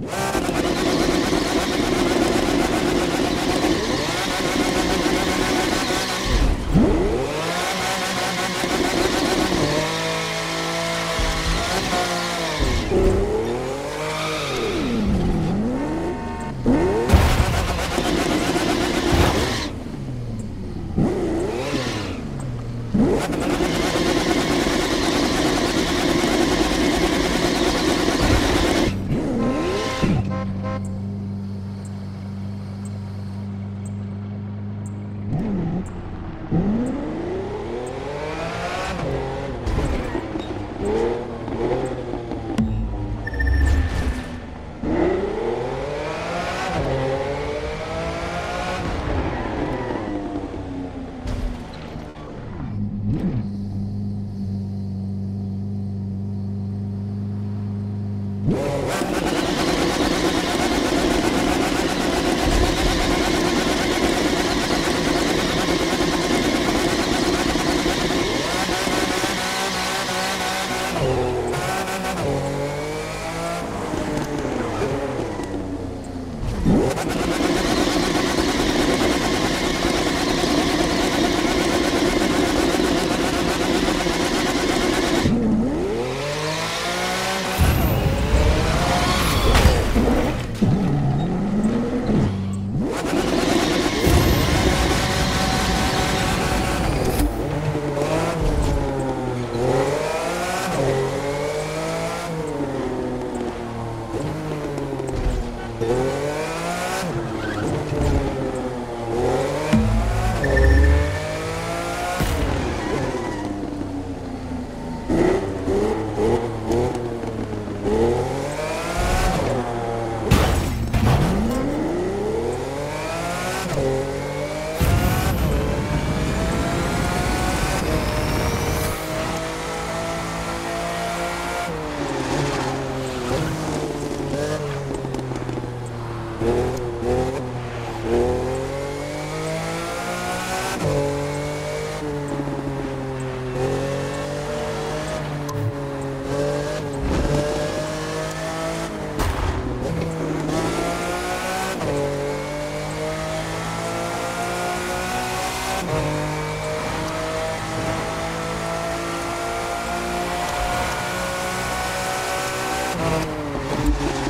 Yeah. Thank Oh, my God.